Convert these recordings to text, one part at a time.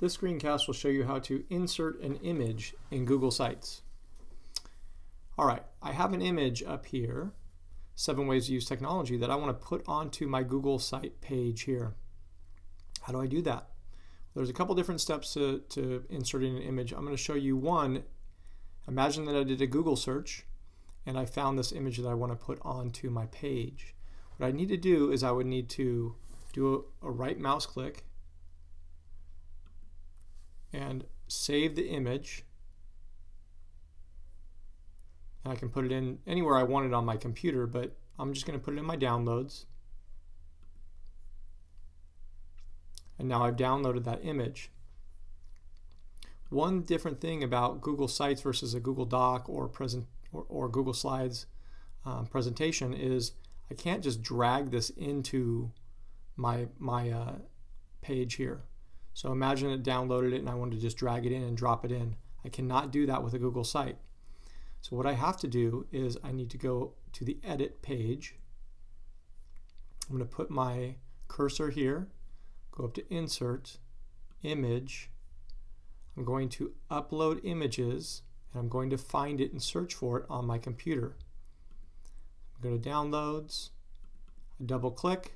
This screencast will show you how to insert an image in Google Sites. All right, I have an image up here, seven ways to use technology, that I want to put onto my Google site page here. How do I do that? There's a couple different steps to, to inserting an image. I'm going to show you one. Imagine that I did a Google search and I found this image that I want to put onto my page. What I need to do is I would need to do a, a right mouse click and save the image. And I can put it in anywhere I want it on my computer, but I'm just going to put it in my downloads. And now I've downloaded that image. One different thing about Google Sites versus a Google Doc or present or, or Google Slides um, presentation is I can't just drag this into my my uh, page here. So imagine it downloaded it and I wanted to just drag it in and drop it in. I cannot do that with a Google site. So what I have to do is I need to go to the edit page. I'm going to put my cursor here, go up to insert, image. I'm going to upload images and I'm going to find it and search for it on my computer. I go to downloads, I double click,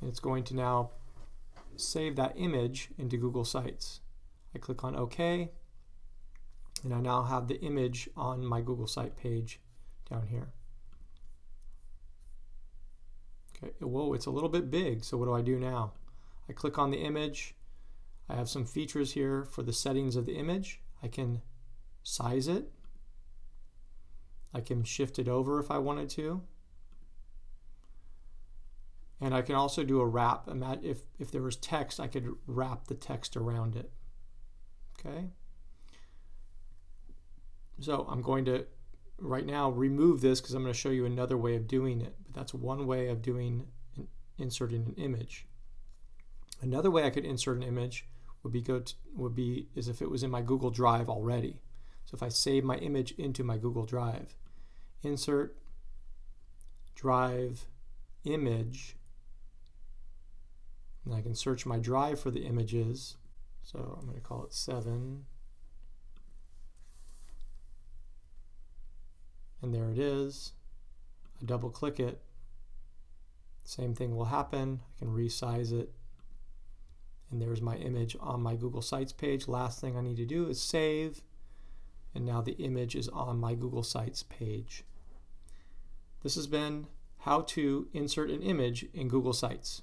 and it's going to now save that image into Google Sites. I click on OK, and I now have the image on my Google Site page down here. Okay, whoa, it's a little bit big, so what do I do now? I click on the image. I have some features here for the settings of the image. I can size it. I can shift it over if I wanted to. And I can also do a wrap. If, if there was text, I could wrap the text around it. Okay. So I'm going to, right now, remove this because I'm going to show you another way of doing it. But that's one way of doing inserting an image. Another way I could insert an image would be go to, would be is if it was in my Google Drive already. So if I save my image into my Google Drive, insert drive image and I can search my drive for the images. So I'm going to call it 7. And there it is. I double click it. Same thing will happen. I can resize it. And there's my image on my Google Sites page. Last thing I need to do is save. And now the image is on my Google Sites page. This has been how to insert an image in Google Sites.